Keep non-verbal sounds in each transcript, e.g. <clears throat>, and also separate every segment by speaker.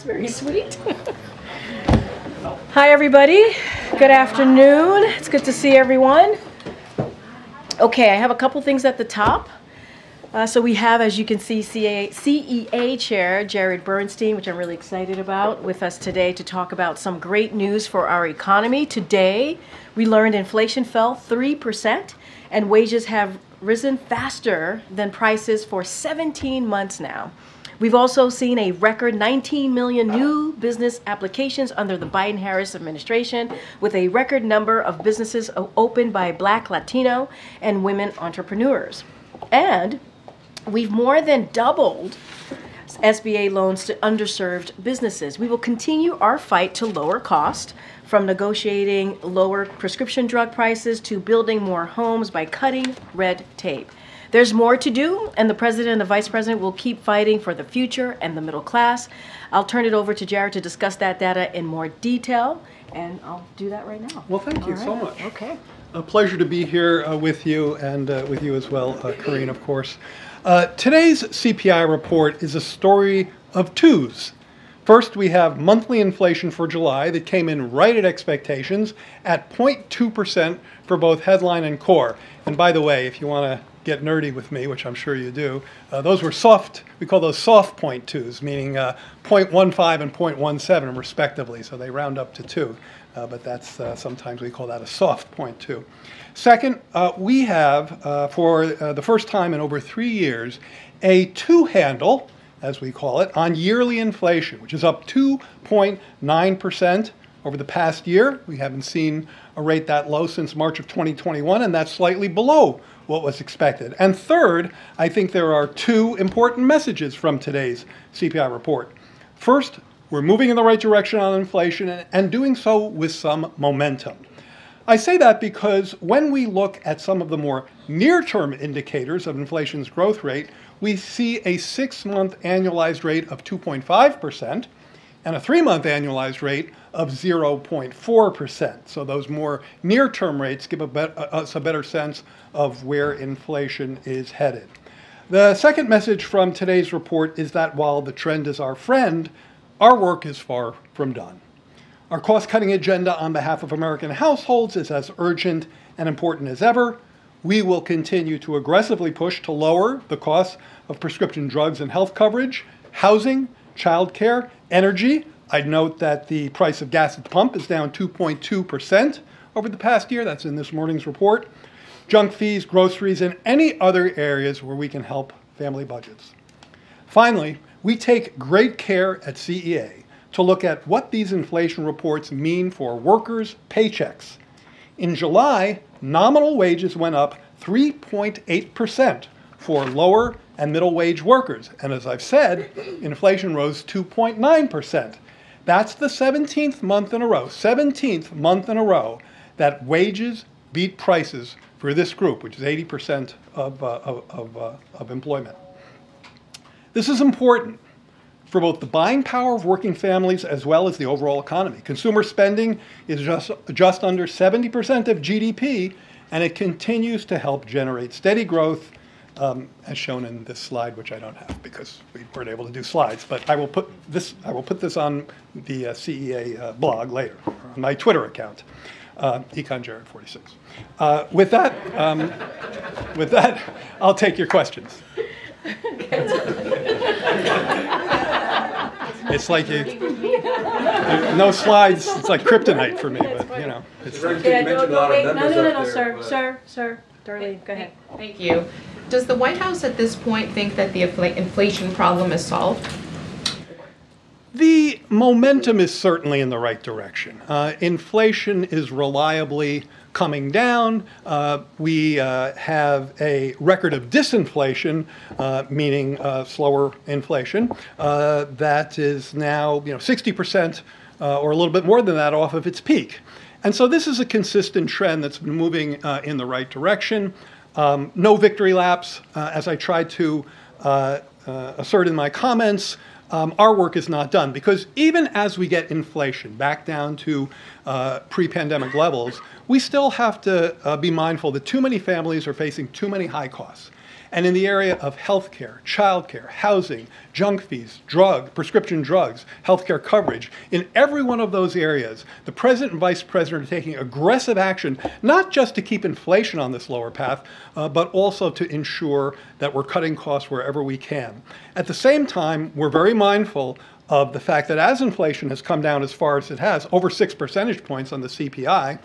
Speaker 1: That's very sweet. Hi, everybody. Good afternoon. It's good to see everyone. Okay, I have a couple things at the top. Uh, so we have, as you can see, CA, CEA Chair Jared Bernstein, which I'm really excited about, with us today to talk about some great news for our economy. Today, we learned inflation fell 3% and wages have risen faster than prices for 17 months now. We've also seen a record 19 million new business applications under the Biden Harris administration, with a record number of businesses opened by Black, Latino, and women entrepreneurs. And we've more than doubled SBA loans to underserved businesses. We will continue our fight to lower cost from negotiating lower prescription drug prices to building more homes by cutting red tape. There's more to do, and the president and the vice president will keep fighting for the future and the middle class. I'll turn it over to Jared to discuss that data in more detail, and I'll do that right now.
Speaker 2: Well, thank you
Speaker 1: right.
Speaker 2: so much.
Speaker 1: Okay.
Speaker 2: A pleasure to be here uh, with you and uh, with you as well, uh, Karine, of course. Uh, today's CPI report is a story of twos. First, we have monthly inflation for July that came in right at expectations at 0.2% for both headline and core. And by the way, if you want to get nerdy with me, which I'm sure you do, uh, those were soft, we call those soft point twos, meaning uh, 0.15 and 0.17 respectively, so they round up to two. Uh, but that's uh, sometimes we call that a soft point two. Second, uh, we have, uh, for the first time in over three years, a two handle, as we call it, on yearly inflation, which is up 2.9% over the past year. We haven't seen a rate that low since March of 2021, and that's slightly below what was expected. And third, I think there are two important messages from today's CPI report. First, we're moving in the right direction on inflation and doing so with some momentum. I say that because when we look at some of the more near term indicators of inflation's growth rate, we see a six month annualized rate of 2.5% and a three month annualized rate of 0.4%. So those more near term rates give a uh, us a better sense of where inflation is headed. The second message from today's report is that while the trend is our friend, our work is far from done. Our cost cutting agenda on behalf of American households is as urgent and important as ever. We will continue to aggressively push to lower the cost of prescription drugs and health coverage, housing, childcare, energy. I'd note that the price of gas at the pump is down 2.2% over the past year. That's in this morning's report. Junk fees, groceries, and any other areas where we can help family budgets. Finally, we take great care at CEA to look at what these inflation reports mean for workers' paychecks. In July, nominal wages went up 3.8% for lower and middle wage workers. And as I've said, inflation rose 2.9%. That's the 17th month in a row, 17th month in a row that wages beat prices for this group, which is 80% of, uh, of, of, uh, of employment. This is important for both the buying power of working families as well as the overall economy. Consumer spending is just, just under 70% of GDP, and it continues to help generate steady growth, um, as shown in this slide, which I don't have because we weren't able to do slides. But I will put this, I will put this on the uh, CEA uh, blog later, on my Twitter account, uh, EconJared46. Uh, with that, um, with that, I'll take your questions. It's like you, no slides. It's like kryptonite for me, but you know. It's,
Speaker 1: Yeah, no, no, wait, no, no, no, no, sir, sir, sir, Darlene, go ahead.
Speaker 3: Thank you. Does the White House at this point think that the inflation problem is solved?
Speaker 2: The momentum is certainly in the right direction. Uh, inflation is reliably coming down. Uh, we uh, have a record of disinflation, uh, meaning uh, slower inflation, uh, that is now you know 60% or a little bit more than that off of its peak. And so this is a consistent trend that's been moving in the right direction. Um, no victory laps, as I tried to assert in my comments um, our work is not done because even as we get inflation back down to uh, pre pandemic levels, we still have to uh, be mindful that too many families are facing too many high costs. And in the area of healthcare, childcare, housing, junk fees, drug, prescription drugs, healthcare coverage, in every one of those areas, the president and vice president are taking aggressive action, not just to keep inflation on this lower path, uh, but also to ensure that we're cutting costs wherever we can. At the same time, we're very mindful of the fact that as inflation has come down as far as it has, over six percentage points on the CPI,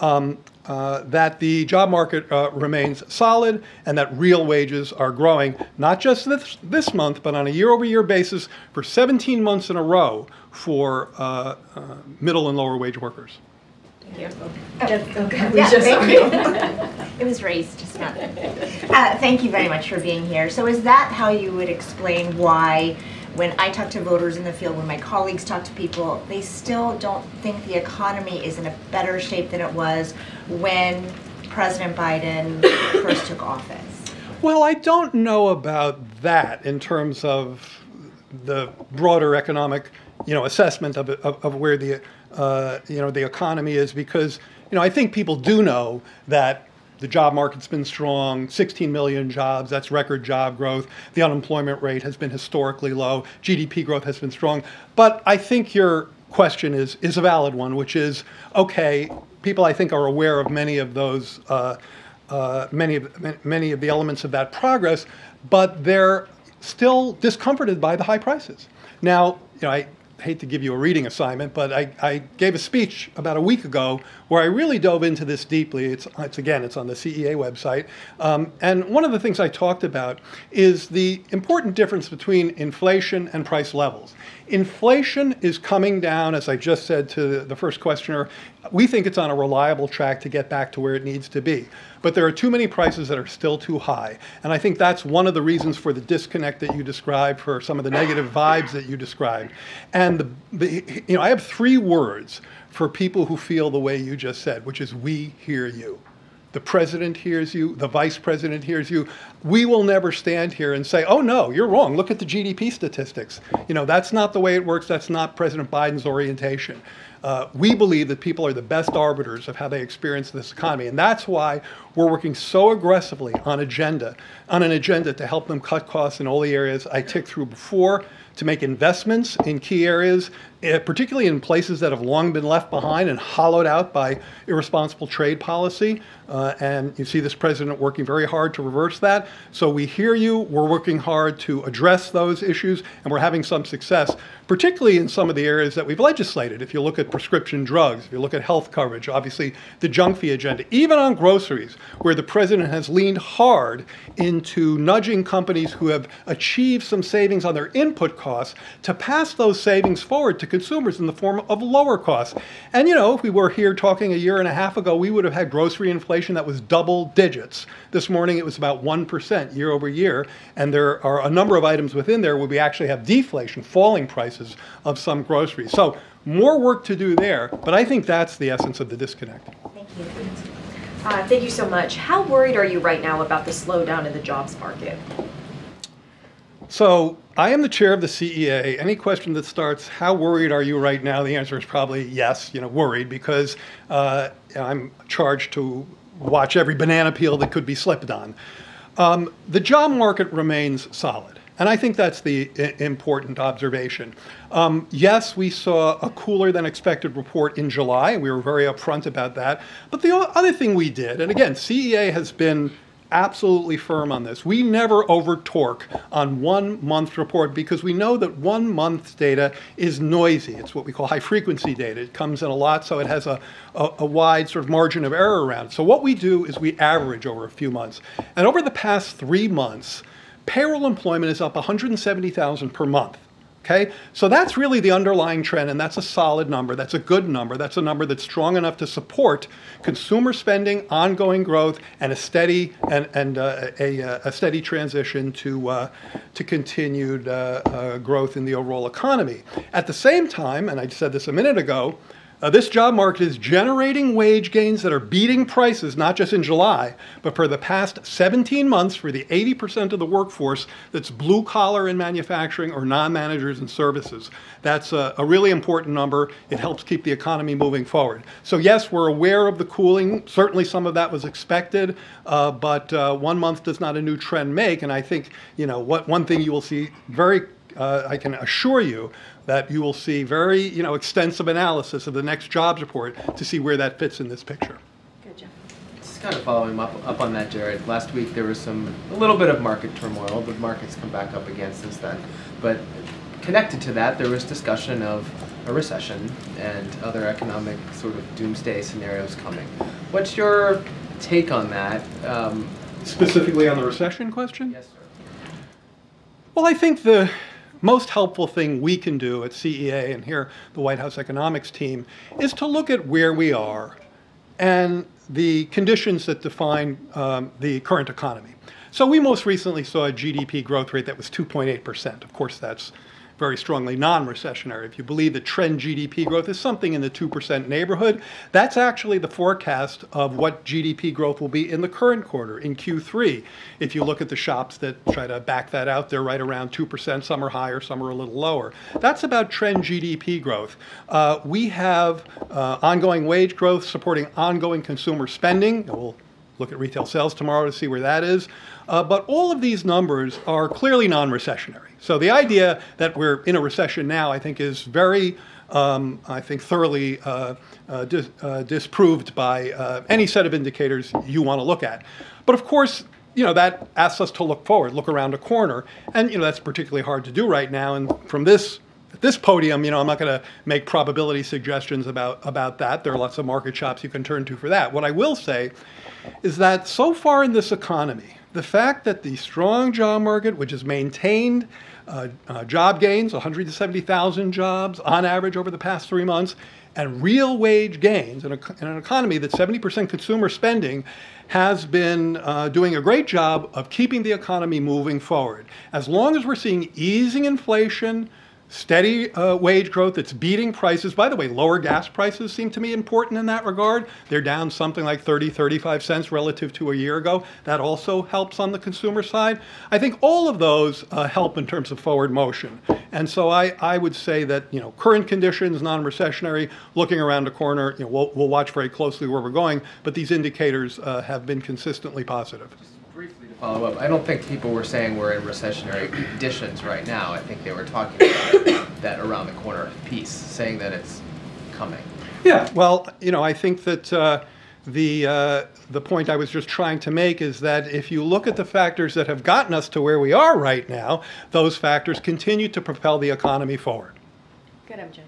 Speaker 2: um, uh, that the job market uh, remains solid and that real wages are growing, not just this, this month, but on a year over year basis for 17 months in a row for uh, uh middle and lower wage workers.
Speaker 4: Thank you. Oh, okay. Yeah, thank <laughs> it was raised just now. Uh, thank you very much for being here. So is that how you would explain why when I talk to voters in the field, when my colleagues talk to people, they still don't think the economy is in a better shape than it was when President Biden <coughs> first took office.
Speaker 2: Well, I don't know about that in terms of the broader economic, you know, assessment of, of, of where the, uh, you know, the economy is because, you know, I think people do know that the job market's been strong, 16 million jobs, that's record job growth. The unemployment rate has been historically low. GDP growth has been strong. But I think your question is, is a valid one, which is okay, people I think are aware of many of those, uh, uh, many, of, many of the elements of that progress, but they're still discomforted by the high prices. Now, you know, I, hate to give you a reading assignment, but I, I, gave a speech about a week ago where I really dove into this deeply. It's, it's again, it's on the CEA website. Um, and one of the things I talked about is the important difference between inflation and price levels. Inflation is coming down, as I just said to the first questioner. We think it's on a reliable track to get back to where it needs to be. But there are too many prices that are still too high. And I think that's one of the reasons for the disconnect that you described, for some of the negative vibes that you described. And the, the, you know, I have three words for people who feel the way you just said, which is we hear you. The president hears you, the vice president hears you. We will never stand here and say, oh no, you're wrong. Look at the GDP statistics. You know, that's not the way it works. That's not President Biden's orientation. Uh, we believe that people are the best arbiters of how they experience this economy. And that's why we're working so aggressively on agenda, on an agenda to help them cut costs in all the areas I ticked through before, to make investments in key areas, eh, particularly in places that have long been left behind and hollowed out by irresponsible trade policy. Uh, and you see this president working very hard to reverse that. So we hear you. We're working hard to address those issues, and we're having some success, particularly in some of the areas that we've legislated. If you look at prescription drugs, if you look at health coverage, obviously the junk fee agenda, even on groceries, where the president has leaned hard into nudging companies who have achieved some savings on their input costs to pass those savings forward to consumers in the form of lower costs. And you know, if we were here talking a year and a half ago, we would have had grocery inflation that was double digits. This morning it was about 1% year over year, and there are a number of items within there where we actually have deflation, falling prices of some groceries. So more work to do there, but I think that's the essence of the disconnect.
Speaker 4: Thank you.
Speaker 5: Uh, thank you so much. How worried are you right now about the slowdown in the jobs market?
Speaker 2: So I am the chair of the CEA. Any question that starts, how worried are you right now? The answer is probably yes, you know, worried because uh, I'm charged to watch every banana peel that could be slipped on. Um, the job market remains solid. And I think that's the important observation. Um, yes, we saw a cooler than expected report in July. We were very upfront about that. But the other thing we did, and again, CEA has been absolutely firm on this. We never over torque on one month report because we know that one month's data is noisy. It's what we call high frequency data. It comes in a lot, so it has a, a, a, wide sort of margin of error around. So what we do is we average over a few months. And over the past three months, payroll employment is up 170,000 per month. Okay, so that's really the underlying trend, and that's a solid number. That's a good number. That's a number that's strong enough to support consumer spending, ongoing growth, and a steady and, and uh, a, a, steady transition to uh, to continued uh, uh, growth in the overall economy. At the same time, and I said this a minute ago, Uh, this job market is generating wage gains that are beating prices, not just in July, but for the past 17 months for the 80% of the workforce that's blue collar in manufacturing or non managers and services. That's a, a, really important number. It helps keep the economy moving forward. So, yes, we're aware of the cooling. Certainly, some of that was expected, uh, but uh, one month does not a new trend make. And I think, you know, what, one thing you will see very uh, I can assure you that you will see very you know, extensive analysis of the next jobs report to see where that fits in this picture.
Speaker 1: Good, Jeff.
Speaker 6: Just kind of following up, up on that, Jared. Last week there was some a little bit of market turmoil. The markets come back up again since then. But connected to that, there was discussion of a recession and other economic sort of doomsday scenarios coming. What's your take on that? Um,
Speaker 2: Specifically on the recession question?
Speaker 6: yes, sir.
Speaker 2: Well, I think the most helpful thing we can do at CEA and here the White House economics team is to look at where we are and the conditions that define um, the current economy. So we most recently saw a GDP growth rate that was 2.8%. Of course, that's very strongly non-recessionary. If you believe that trend GDP growth is something in the 2% neighborhood, that's actually the forecast of what GDP growth will be in the current quarter, in Q3. If you look at the shops that try to back that out, they're right around 2%. Some are higher, some are a little lower. That's about trend GDP growth. Uh, we have uh, ongoing wage growth supporting ongoing consumer spending. We'll look at retail sales tomorrow to see where that is. Uh, but all of these numbers are clearly non-recessionary. So the idea that we're in a recession now, I think, is very, um, I think, thoroughly uh, uh, dis uh, disproved by uh, any set of indicators you want to look at. But of course, you know, that asks us to look forward, look around a corner. And, you know, that's particularly hard to do right now. And from this this podium, you know, I'm not going to make probability suggestions about, about that. There are lots of market shops you can turn to for that. What I will say is that so far in this economy, the fact that the strong job market, which has maintained uh, uh, job gains, 170,000 jobs on average over the past three months, and real wage gains in, a, in an economy that 70% consumer spending has been uh, doing a great job of keeping the economy moving forward. As long as we're seeing easing inflation, steady uh, wage growth that's beating prices. By the way, lower gas prices seem to me important in that regard. They're down something like 30, 35 cents relative to a year ago. That also helps on the consumer side. I think all of those uh, help in terms of forward motion. And so I, I would say that, you know, current conditions, non-recessionary, looking around the corner, you know, we'll, we'll watch very closely where we're going, but these indicators uh, have been consistently positive
Speaker 6: follow up, I don't think people were saying we're in recessionary conditions right now. I think they were talking about that around the corner piece, saying that it's coming.
Speaker 2: Yeah, well, you know, I think that uh, the uh, the point I was just trying to make is that if you look at the factors that have gotten us to where we are right now, those factors continue to propel the economy forward.
Speaker 1: Good, MJ.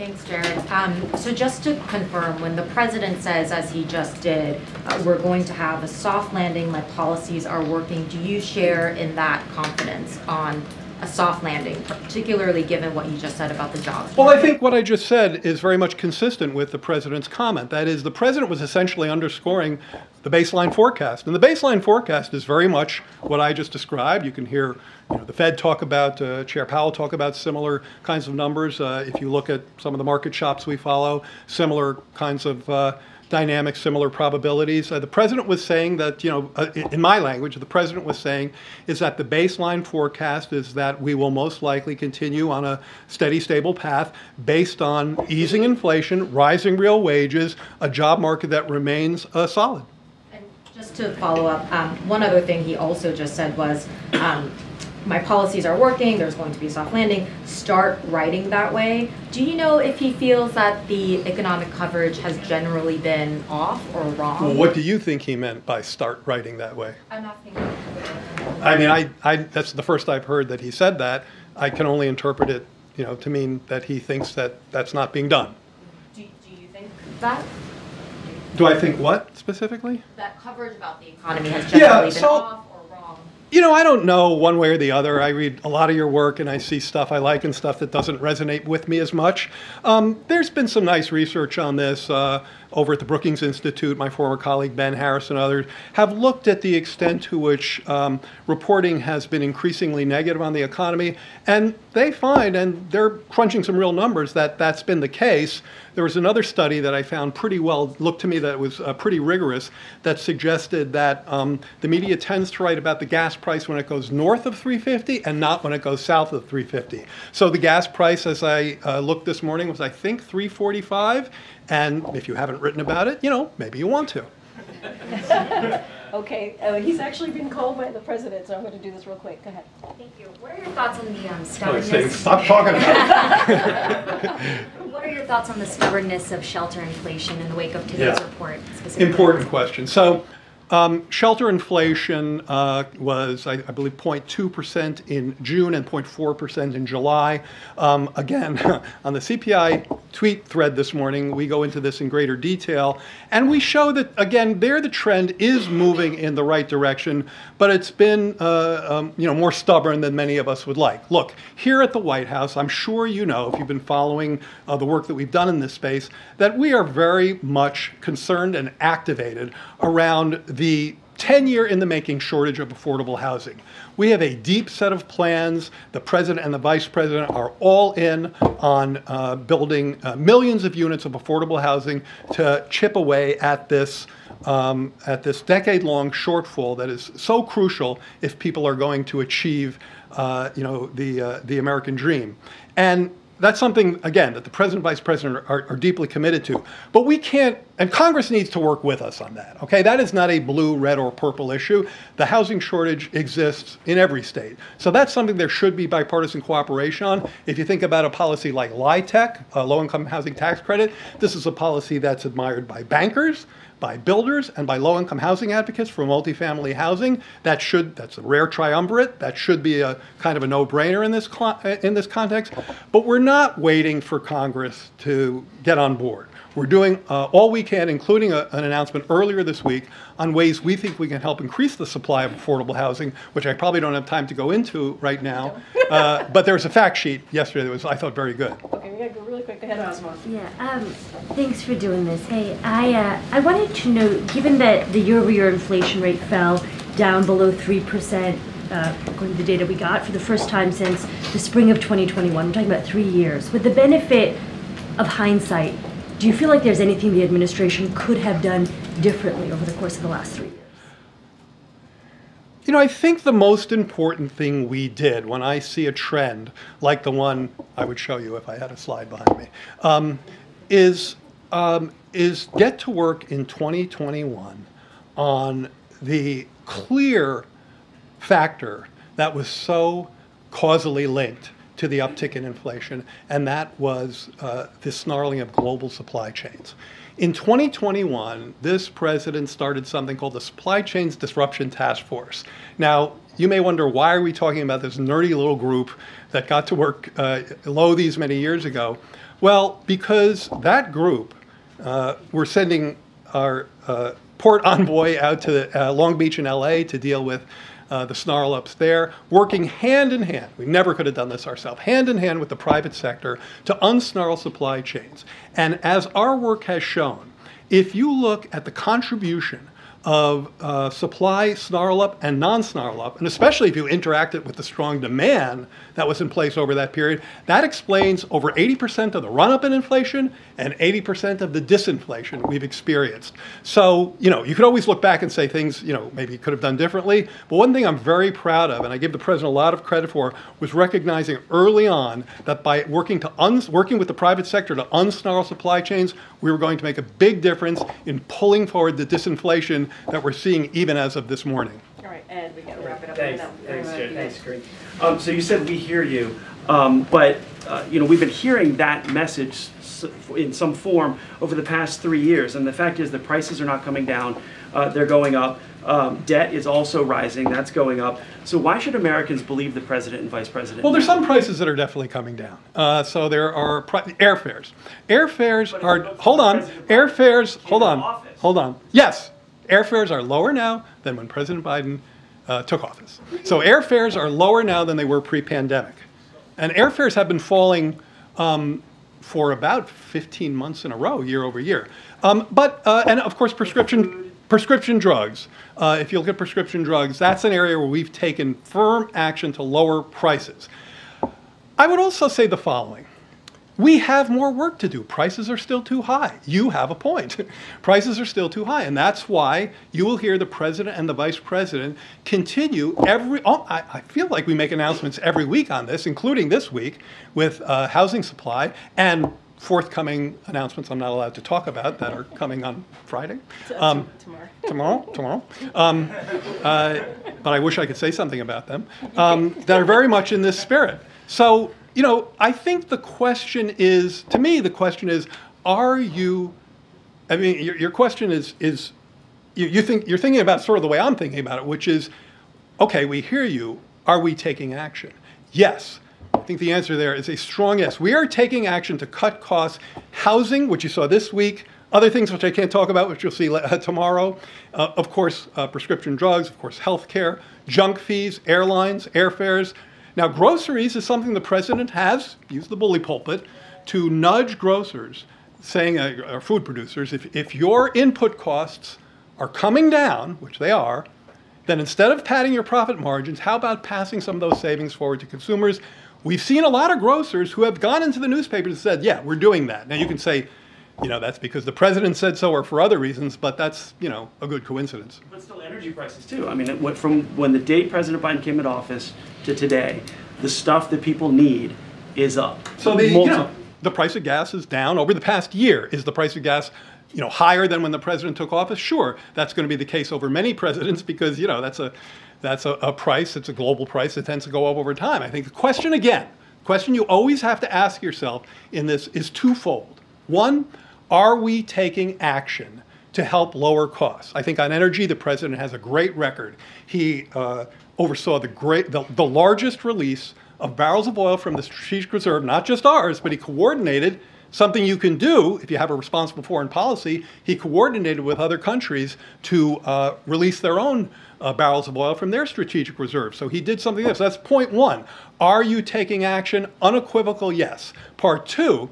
Speaker 5: Thanks, Jared. Um, so just to confirm, when the president says, as he just did, uh, we're going to have a soft landing, my policies are working, do you share in that confidence on a soft landing, particularly given what you just said about the jobs?
Speaker 2: Well, I think what I just said is very much consistent with the president's comment. That is, the president was essentially underscoring the baseline forecast. And the baseline forecast is very much what I just described. You can hear you know, the Fed talk about, uh, Chair Powell talk about similar kinds of numbers. Uh, if you look at some of the market shops we follow, similar kinds of uh, dynamics, similar probabilities. Uh, the president was saying that, you know, uh, in my language, the president was saying is that the baseline forecast is that we will most likely continue on a steady, stable path based on easing inflation, rising real wages, a job market that remains uh, solid.
Speaker 5: And just to follow up, um, one other thing he also just said was, um, my policies are working, there's going to be a soft landing, start writing that way. Do you know if he feels that the economic coverage has generally been off or wrong?
Speaker 2: Well, what do you think he meant by start writing that way?
Speaker 5: I'm asking.
Speaker 2: I mean, I, I, that's the first I've heard that he said that. I can only interpret it, you know, to mean that he thinks that that's not being done.
Speaker 5: Do, do you think that?
Speaker 2: Do I think what specifically?
Speaker 5: That coverage about the economy has generally been
Speaker 2: so-
Speaker 5: off?
Speaker 2: You know, I don't know one way or the other. I read a lot of your work and I see stuff I like and stuff that doesn't resonate with me as much. Um, there's been some nice research on this. Uh, over at the Brookings Institute, my former colleague Ben Harris and others, have looked at the extent to which um, reporting has been increasingly negative on the economy. And they find, and they're crunching some real numbers, that that's been the case. There was another study that I found pretty well, looked to me that was uh, pretty rigorous, that suggested that um, the media tends to write about the gas price when it goes north of 350 and not when it goes south of 350. So the gas price, as I uh, looked this morning, was I think 345. And if you haven't written about it, you know, maybe you want to. <laughs>
Speaker 1: Okay, uh, he's actually been called by the president, so I'm going to do this real quick. Go ahead.
Speaker 5: Thank you. What are your thoughts on the um,
Speaker 2: Oh,
Speaker 5: stubbornness?
Speaker 2: Stop talking about it. <laughs>
Speaker 5: What are your thoughts on the stubbornness of shelter inflation in the wake of today's
Speaker 2: Yeah.
Speaker 5: report?
Speaker 2: Important question. So, um, shelter inflation uh, was, I, I believe, 0.2% in June and 0.4% in July. Um, again, <laughs> on the CPI tweet thread this morning, we go into this in greater detail, and we show that again, there the trend is moving in the right direction, but it's been, uh, um, you know, more stubborn than many of us would like. Look, here at the White House, I'm sure you know, if you've been following uh, the work that we've done in this space, that we are very much concerned and activated around the 10 year in the making shortage of affordable housing. We have a deep set of plans. The president and the vice president are all in on uh, building uh, millions of units of affordable housing to chip away at this. Um, at this decade-long shortfall that is so crucial if people are going to achieve, uh, you know, the uh, the American dream, and that's something again that the president, vice president are, are deeply committed to. But we can't, and Congress needs to work with us on that. Okay, that is not a blue, red, or purple issue. The housing shortage exists in every state, so that's something there should be bipartisan cooperation on. If you think about a policy like LIHTC, a low-income housing tax credit, this is a policy that's admired by bankers by builders and by low-income housing advocates for multifamily housing. That should that's a rare triumvirate. That should be a kind of a no-brainer in this in this context. But we're not waiting for Congress to get on board. We're doing uh, all we can, including a, an announcement earlier this week on ways we think we can help increase the supply of affordable housing, which I probably don't have time to go into right now. Uh, <laughs> but there was a fact sheet yesterday that was, I thought, very good.
Speaker 1: Okay, we got to go really quick. Go ahead, Osmo.
Speaker 7: Yeah, um, thanks for doing this. Hey, I, uh, I wanted to know, given that the year-over-year inflation rate fell down below 3%, uh, according to the data we got, for the first time since the spring of 2021, we're talking about three years, with the benefit of hindsight, do you feel like there's anything the administration could have done differently over the course of the last three years?
Speaker 2: You know, I think the most important thing we did when I see a trend like the one I would show you if I had a slide behind me um, is um, is get to work in 2021 on the clear factor that was so causally linked to the uptick in inflation, and that was uh, the snarling of global supply chains. In 2021, this president started something called the Supply Chains Disruption Task Force. Now, you may wonder why are we talking about this nerdy little group that got to work uh, low these many years ago? Well, because that group, uh, we're sending our uh, port <laughs> envoy out to uh, Long Beach and LA to deal with uh, the snarl ups there, working hand in hand. We never could have done this ourselves, hand in hand with the private sector to unsnarl supply chains. And as our work has shown, if you look at the contribution of uh, supply snarl up and non snarl up, and especially if you interact it with the strong demand that was in place over that period, that explains over 80% of the run up in inflation and 80% of the disinflation we've experienced. So, you know, you could always look back and say things, you know, maybe you could have done differently. But one thing I'm very proud of, and I give the president a lot of credit for, was recognizing early on that by working to uns working with the private sector to unsnarl supply chains, we were going to make a big difference in pulling forward the disinflation that we're seeing even as of this morning.
Speaker 1: All right, Ed, we got to wrap it up.
Speaker 8: Thanks,
Speaker 1: now.
Speaker 8: thanks, Jared,
Speaker 1: you
Speaker 8: thanks,
Speaker 1: guys.
Speaker 8: Karine. Um, so you said we hear you, um, but, uh, you know, we've been hearing that message s- in some form over the past three years, and the fact is the prices are not coming down, uh, they're going up. Um, debt is also rising, that's going up. So why should Americans believe the president and vice president?
Speaker 2: Well, there's some prices that are definitely coming down. Uh, so there are pri- airfares. Airfares
Speaker 8: But-
Speaker 2: are, hold on,
Speaker 8: President Biden
Speaker 2: airfares, hold on, hold on. Yes, airfares are lower now than when President Biden uh, took office. So airfares are lower now than they were pre-pandemic. And airfares have been falling um, for about 15 months in a row, year over year. Um, but, uh, and of course, prescription, prescription drugs. Uh, if you look at prescription drugs, that's an area where we've taken firm action to lower prices. I would also say the following. We have more work to do. Prices are still too high. You have a point. <laughs> Prices are still too high. And that's why you will hear the president and the vice president continue every, oh, I, I feel like we make announcements every week on this, including this week with uh, housing supply and forthcoming announcements I'm not allowed to talk about that are coming on Friday. Um,
Speaker 1: Tomorrow. <laughs>
Speaker 2: tomorrow, tomorrow. Um, uh, but I wish I could say something about them. Um, that are very much in this spirit. So, you know, I think the question is, to me, the question is, are you? I mean, your, your question is is you, you think you're thinking about sort of the way I'm thinking about it, which is, okay, we hear you. Are we taking action? Yes. I think the answer there is a strong yes. We are taking action to cut costs. Housing, which you saw this week, other things which I can't talk about, which you'll see uh, <laughs> tomorrow. Uh, of course, uh, prescription drugs, of course, health care, junk fees, airlines, airfares. Now, groceries is something the president has used the bully pulpit to nudge grocers, saying, uh, or food producers, if, if your input costs are coming down, which they are, then instead of padding your profit margins, how about passing some of those savings forward to consumers? We've seen a lot of grocers who have gone into the newspapers and said, yeah, we're doing that. Now you can say, you know, that's because the president said so or for other reasons, but that's, you know, a good coincidence.
Speaker 8: But still, energy prices too. I mean, it went from when the date President Biden came into office to today, the stuff that people need is up.
Speaker 2: So the, you know, the price of gas is down over the past year. Is the price of gas, you know, higher than when the president took office? Sure, that's going to be the case over many presidents because you know that's a that's a, a price. It's a global price that tends to go up over time. I think the question again, question you always have to ask yourself in this is twofold. One, are we taking action? to help lower costs. I think on energy, the president has a great record. He uh, oversaw the great, the, the largest release of barrels of oil from the strategic reserve, not just ours, but he coordinated something you can do if you have a responsible foreign policy. He coordinated with other countries to uh, release their own uh, barrels of oil from their strategic reserve. So he did something. So that's point one. Are you taking action? Unequivocal yes. Part two,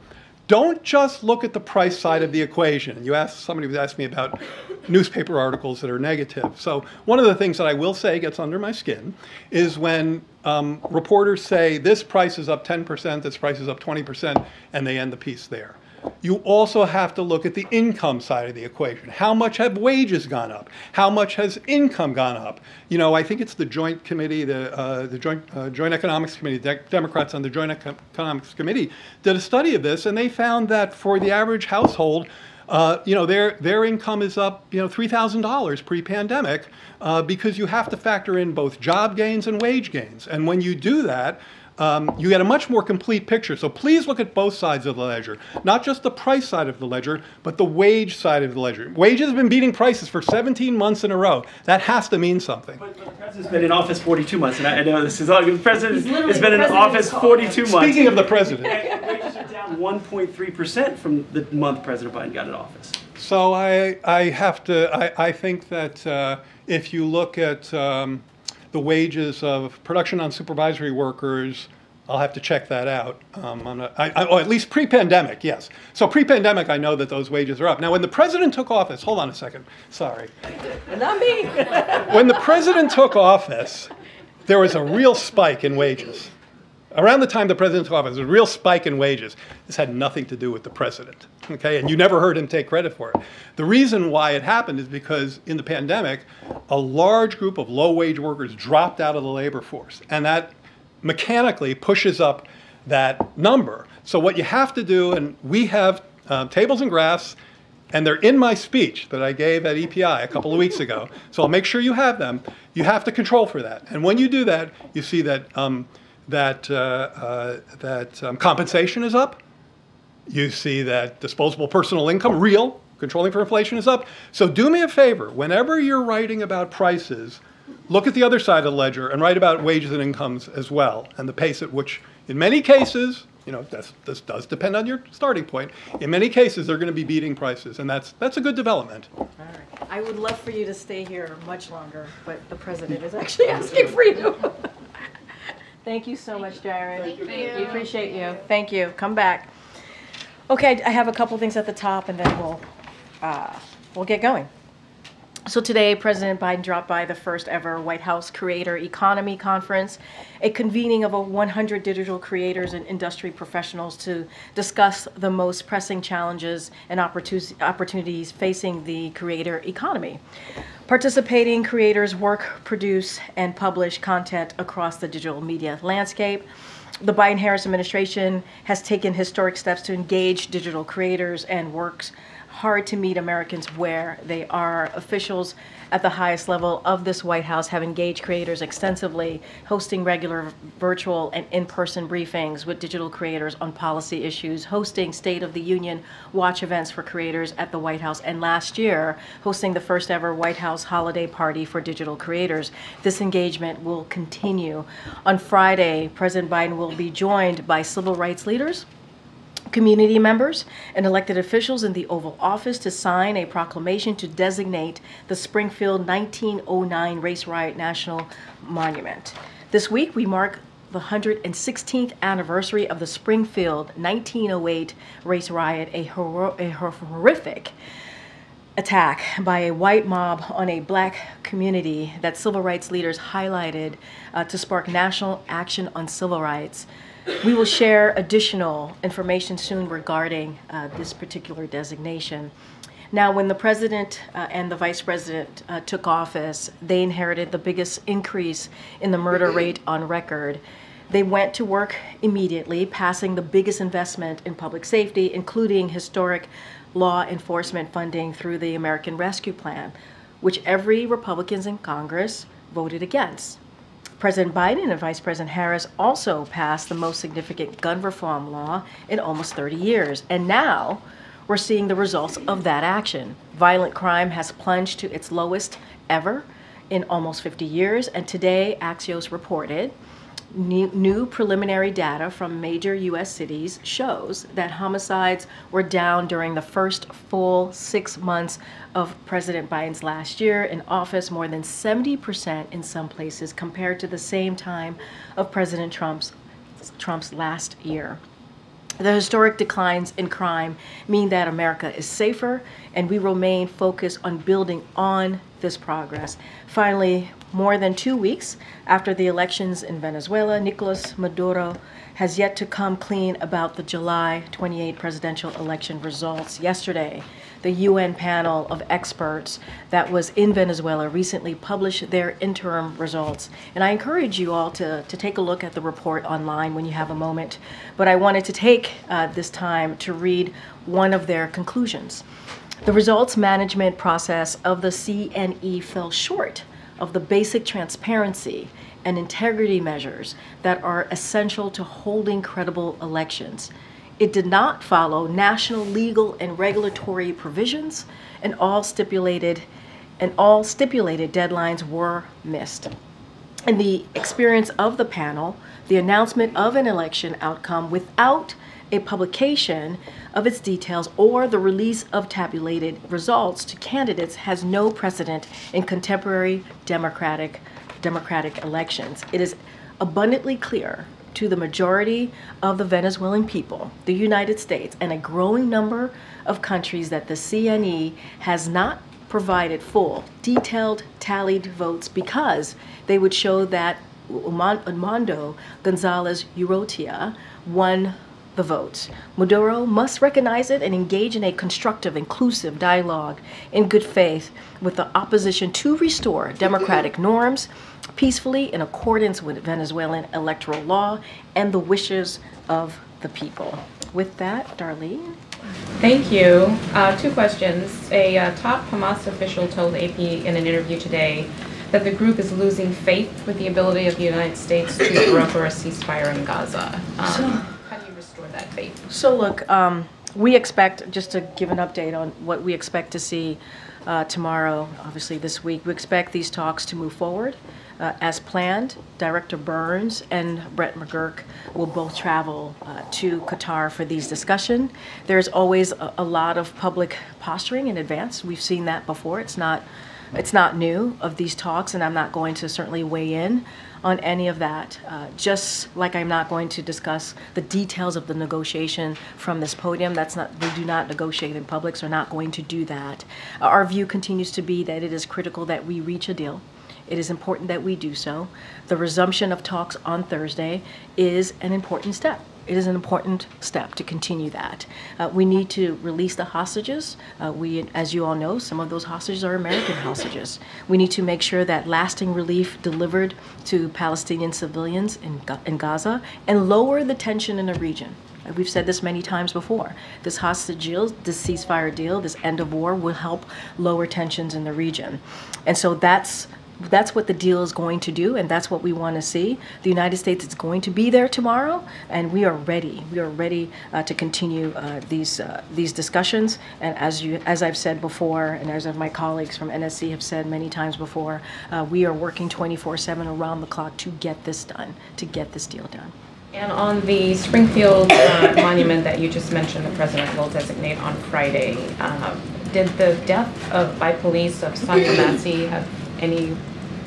Speaker 2: don't just look at the price side of the equation. You asked somebody was asking me about newspaper articles that are negative. So one of the things that I will say gets under my skin is when um, reporters say this price is up 10%, this price is up 20%, and they end the piece there. You also have to look at the income side of the equation. How much have wages gone up? How much has income gone up? You know, I think it's the Joint Committee, the, uh, the Joint, uh, Joint Economics Committee, De- Democrats on the Joint Eco- Economics Committee did a study of this, and they found that for the average household, uh, you know, their, their income is up, you know, $3,000 pre-pandemic uh, because you have to factor in both job gains and wage gains. And when you do that, um, you get a much more complete picture. So please look at both sides of the ledger, not just the price side of the ledger, but the wage side of the ledger. Wages have been beating prices for 17 months in a row. That has to mean something.
Speaker 8: But the president's been in office 42 months, and I I know this is all. The president has been in office
Speaker 5: of
Speaker 8: 42 months.
Speaker 2: Speaking of the president,
Speaker 8: wages are down 1.3 percent from the month President Biden got in office.
Speaker 2: So I, I have to, I, I think that uh, if you look at um, the wages of production on supervisory workers, I'll have to check that out. Um, I'm not, I, I, oh, at least pre-pandemic, yes. So pre-pandemic, I know that those wages are up. Now, when the president took office, hold on a second, sorry. <laughs>
Speaker 1: Not me.
Speaker 2: When the president took office, there was a real spike in wages. Around the time the president took office, there was a real spike in wages. This had nothing to do with the president, okay? And you never heard him take credit for it. The reason why it happened is because in the pandemic, a large group of low-wage workers dropped out of the labor force, and that mechanically pushes up that number. So what you have to do, and we have uh, tables and graphs, and they're in my speech that I gave at EPI a couple of weeks ago. So I'll make sure you have them. You have to control for that, and when you do that, you see that um, that uh, uh, that um, compensation is up. You see that disposable personal income, real, controlling for inflation, is up. So do me a favor, whenever you're writing about prices, look at the other side of the ledger and write about wages and incomes as well, and the pace at which, in many cases, you know, this, this does depend on your starting point. In many cases, they're going to be beating prices, and that's that's a good development.
Speaker 1: All right. I would love for you to stay here much longer, but the president is actually asking for you. <laughs> Thank you so much, Jared. Thank you. We appreciate you. Thank you. Come back. Okay, I have a couple things at the top, and then we'll uh, we'll get going. So today, President Biden dropped by the first ever White House Creator Economy Conference, a convening of over 100 digital creators and industry professionals to discuss the most pressing challenges and opportunities facing the creator economy. Participating creators work, produce, and publish content across the digital media landscape. The Biden Harris administration has taken historic steps to engage digital creators and works hard to meet Americans where they are. Officials at the highest level of this White House have engaged creators extensively, hosting regular virtual and in person briefings with digital creators on policy issues, hosting State of the Union watch events for creators at the White House, and last year, hosting the first ever White House holiday party for digital creators. This engagement will continue. On Friday, President Biden will be joined by civil rights leaders community members and elected officials in the Oval Office to sign a proclamation to designate the Springfield 1909 Race Riot National Monument. This week, we mark the 116th anniversary of the Springfield 1908 Race Riot, a, a horrific attack by a white mob on a black community that civil rights leaders highlighted uh, to spark national action on civil rights. We will share additional information soon regarding uh, this particular designation. Now, when the president uh, and the vice president uh, took office, they inherited the biggest increase in the murder rate on record. They went to work immediately, passing the biggest investment in public safety, including historic law enforcement funding through the American Rescue Plan, which every Republicans in Congress voted against. President Biden and Vice President Harris also passed the most significant gun reform law in almost 30 years. And now we're seeing the results of that action. Violent crime has plunged to its lowest ever in almost 50 years. And today, Axios reported new, preliminary data from major U.S. cities shows that homicides were down during the first full six months of President Biden's last year in office, more than 70% in some places compared to the same time of President Trump's, Trump's last year. The historic declines in crime mean that America is safer, and we remain focused on building on this progress. Finally, more than two weeks after the elections in Venezuela, Nicolas Maduro has yet to come clean about the July 28 presidential election results. Yesterday, the UN panel of experts that was in Venezuela recently published their interim results. And I encourage you all to, to take a look at the report online when you have a moment. But I wanted to take uh, this time to read one of their conclusions. The results management process of the CNE fell short of the basic transparency and integrity measures that are essential to holding credible elections. It did not follow national legal and regulatory provisions, and all stipulated and all stipulated deadlines were missed. In the experience of the panel, the announcement of an election outcome without a publication of its details or the release of tabulated results to candidates has no precedent in contemporary democratic democratic elections. It is abundantly clear to the majority of the Venezuelan people, the United States, and a growing number of countries that the CNE has not provided full, detailed, tallied votes because they would show that Edmundo Gonzalez Urrutia won the votes. Maduro must recognize it and engage in a constructive, inclusive dialogue in good faith with the opposition to restore democratic norms peacefully in accordance with Venezuelan electoral law and the wishes of the people. With that, Darlene.
Speaker 3: Thank you. Uh, two questions. A uh, top Hamas official told AP in an interview today that the group is losing faith with the ability of the United States to <coughs> broker a ceasefire in Gaza. Um,
Speaker 1: So look, um, we expect, just to give an update on what we expect to see uh, tomorrow, obviously this week, we expect these talks to move forward. Uh, as planned, Director Burns and Brett McGurk will both travel uh, to Qatar for these discussions. There's always a, a lot of public posturing in advance. We've seen that before. It's not it's not new of these talks, and I'm not going to certainly weigh in on any of that. Uh, just like I'm not going to discuss the details of the negotiation from this podium. That's not. We do not negotiate in public, so we're not going to do that. Uh, our view continues to be that it is critical that we reach a deal. It is important that we do so. The resumption of talks on Thursday is an important step. It is an important step to continue that. Uh, we need to release the hostages. Uh, we, as you all know, some of those hostages are American <coughs> hostages. We need to make sure that lasting relief delivered to Palestinian civilians in, in Gaza and lower the tension in the region. Uh, We've said this many times before. This hostage deal, this ceasefire deal, this end of war will help lower tensions in the region. And so that's that's what the deal is going to do, and that's what we want to see. The United States is going to be there tomorrow, and we are ready. We are ready uh, to continue uh, these uh, these discussions. And as you, as I've said before, and as my colleagues from NSC have said many times before, uh, we are working 24/7 around the clock to get this done, to get this deal done.
Speaker 3: And on the Springfield uh, monument that you just mentioned, the president will designate on Friday, um, did the death of, by police of Sonya Massey have any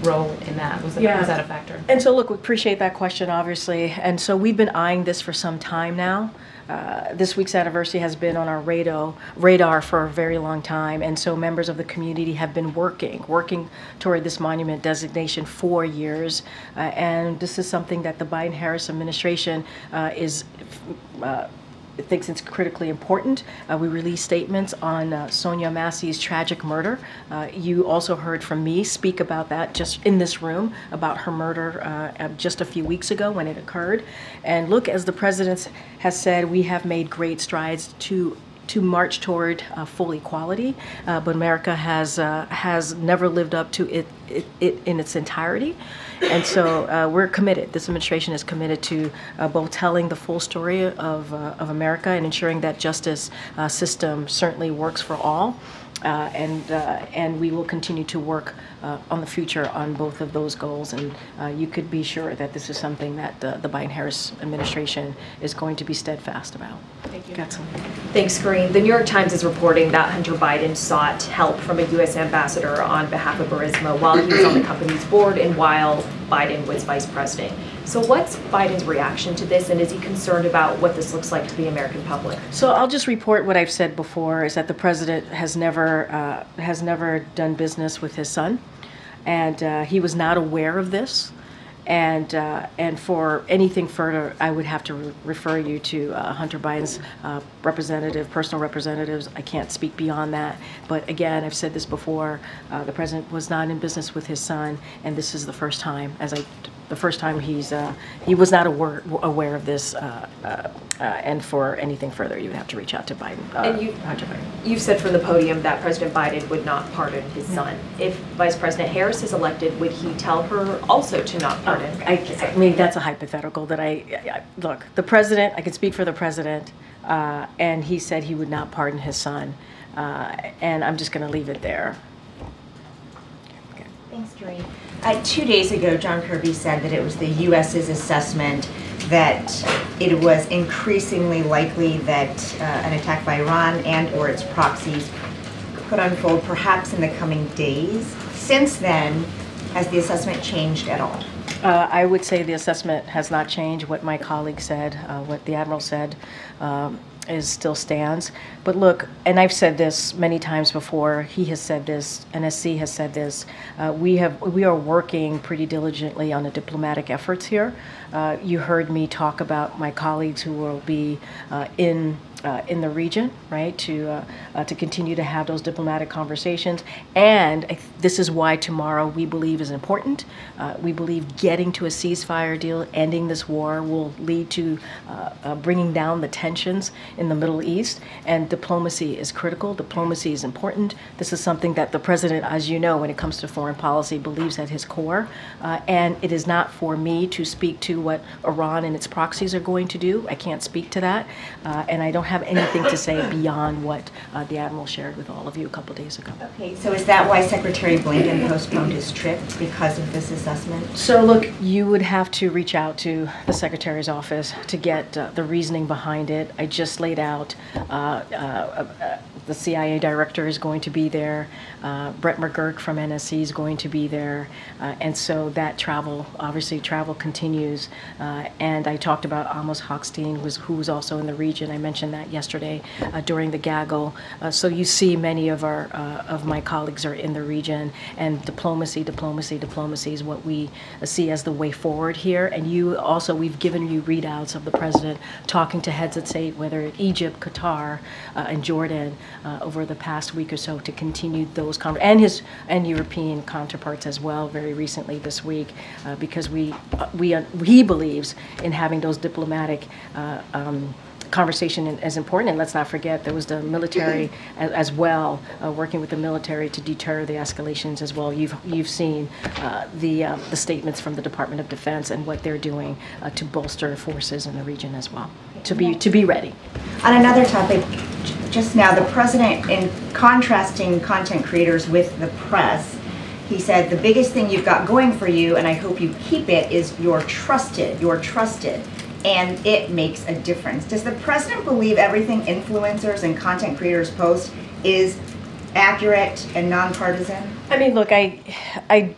Speaker 3: role in that? Was that,
Speaker 1: Yeah.
Speaker 3: was that a factor?
Speaker 1: And so, look, we appreciate that question, obviously. And so, we've been eyeing this for some time now. Uh, this week's anniversary has been on our radar, radar for a very long time. And so, members of the community have been working, working toward this monument designation for years. Uh, and this is something that the Biden Harris administration uh, is. Thinks it's critically important. Uh, we released statements on uh, Sonya Massey's tragic murder. Uh, you also heard from me speak about that just in this room about her murder uh, just a few weeks ago when it occurred. And look, as the president has said, we have made great strides to to march toward uh, full equality, uh, but America has uh, has never lived up to it, it, it in its entirety, and so uh, we're committed. This administration is committed to uh, both telling the full story of uh, of America and ensuring that justice uh, system certainly works for all. Uh, and uh, and we will continue to work uh, on the future on both of those goals. And uh, you could be sure that this is something that the, the Biden-Harris administration is going to be steadfast about.
Speaker 3: Thank you.
Speaker 1: Got some.
Speaker 9: Thanks, Karine. The New York Times is reporting that Hunter Biden sought help from a U.S. ambassador on behalf of Burisma while he was on the company's board and while Biden was vice president. So what's Biden's reaction to this, and is he concerned about what this looks like to the American public?
Speaker 1: So I'll just report what I've said before: is that the president has never uh, has never done business with his son, and uh, he was not aware of this. And uh, and for anything further, I would have to re- refer you to uh, Hunter Biden's uh, representative, personal representatives. I can't speak beyond that. But again, I've said this before: uh, the president was not in business with his son, and this is the first time, as I the first time he's uh, he was not aware aware of this. Uh, uh, uh, and for anything further, you would have to reach out to Biden. Uh,
Speaker 9: And you-
Speaker 1: Hunter Biden.
Speaker 9: You've said from the podium that President Biden would not pardon his son. If Vice President Harris is elected, would he tell her also to not pardon?
Speaker 1: I, I mean, that's a hypothetical that I, I look. The president, I can speak for the president, uh, and he said he would not pardon his son, uh, and I'm just going to leave it there. Okay.
Speaker 4: Thanks, Doreen. Uh, two days ago, John Kirby said that it was the U.S.'s assessment that it was increasingly likely that uh, an attack by Iran and/or its proxies could unfold perhaps in the coming days. Since then, has the assessment changed at all?
Speaker 1: Uh, I would say the assessment has not changed. What my colleague said, uh, what the admiral said, um, is still stands. But look, and I've said this many times before. He has said this. NSC has said this. Uh, we have we are working pretty diligently on the diplomatic efforts here. Uh, you heard me talk about my colleagues who will be uh, in uh, in the region, right, to uh, uh, to continue to have those diplomatic conversations. And th- this is why tomorrow we believe is important. Uh, we believe getting to a ceasefire deal, ending this war, will lead to uh, bringing down the tensions in the Middle East. And diplomacy is critical. Diplomacy is important. This is something that the president, as you know, when it comes to foreign policy, believes at his core. And it is not for me to speak to what Iran and its proxies are going to do. I can't speak to that, and I don't have anything to say beyond what uh, the admiral shared with all of you a couple days ago.
Speaker 4: Okay, so is that why Secretary Blinken postponed his trip because of this assessment?
Speaker 1: So, look, you would have to reach out to the Secretary's office to get uh, the reasoning behind it. I just laid out uh, uh, uh, the CIA director is going to be there. Uh, Brett McGurk from NSC is going to be there. Uh, and so that travel, obviously, travel continues. Uh, and I talked about Amos Hochstein, who was, who was also in the region. I mentioned that yesterday uh, during the gaggle. Uh, so you see many of our uh, of my colleagues are in the region. And diplomacy, diplomacy, diplomacy is what we see as the way forward here. And you also, we've given you readouts of the president talking to heads of state, whether Egypt, Qatar, and Jordan uh, over the past week or so to continue those con- and his and European counterparts as well. Very recently this week, uh, because we uh, we uh, he believes in having those diplomatic. Uh, um, conversation is important and let's not forget there was the military <clears throat> as, as well uh, working with the military to deter the escalations as well you've you've seen uh, the um, the statements from the Department of Defense and what they're doing uh, to bolster forces in the region as well to be to be ready
Speaker 4: on another topic just now, the president, in contrasting content creators with the press, he said, the biggest thing you've got going for you, and I hope you keep it, is you're trusted. You're trusted. And it makes a difference. Does the president believe everything influencers and content creators post is accurate and nonpartisan?
Speaker 1: I mean, look, I, I